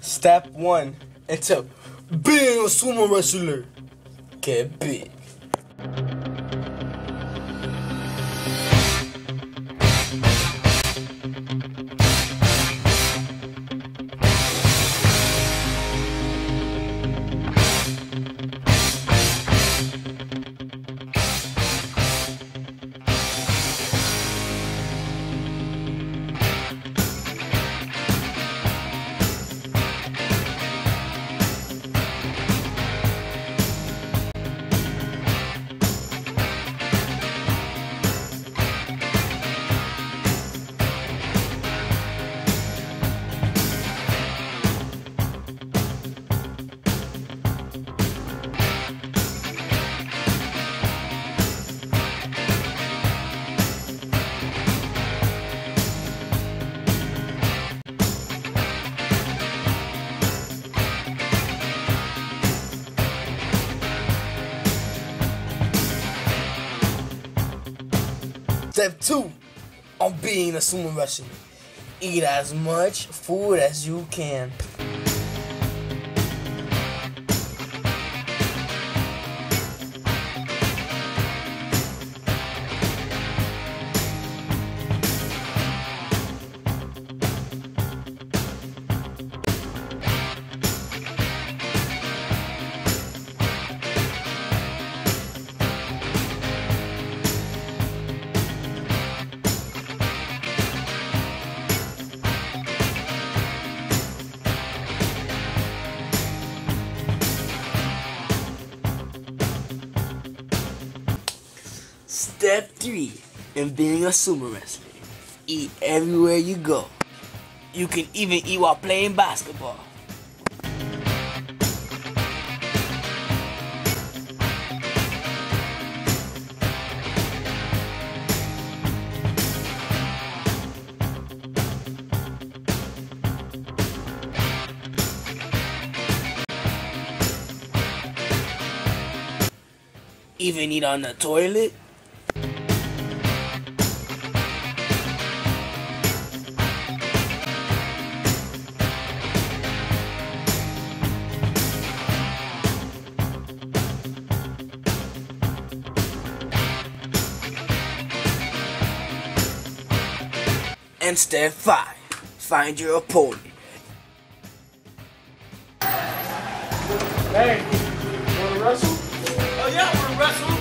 Step one into being a sumo wrestler. Get big. Step two on being a sumo wrestler. Eat as much food as you can. Step three in being a sumo wrestler. Eat everywhere you go. You can even eat while playing basketball. Even eat on the toilet. And step five, find your opponent. Hey, wanna wrestle? Oh yeah, wanna wrestle. The hell?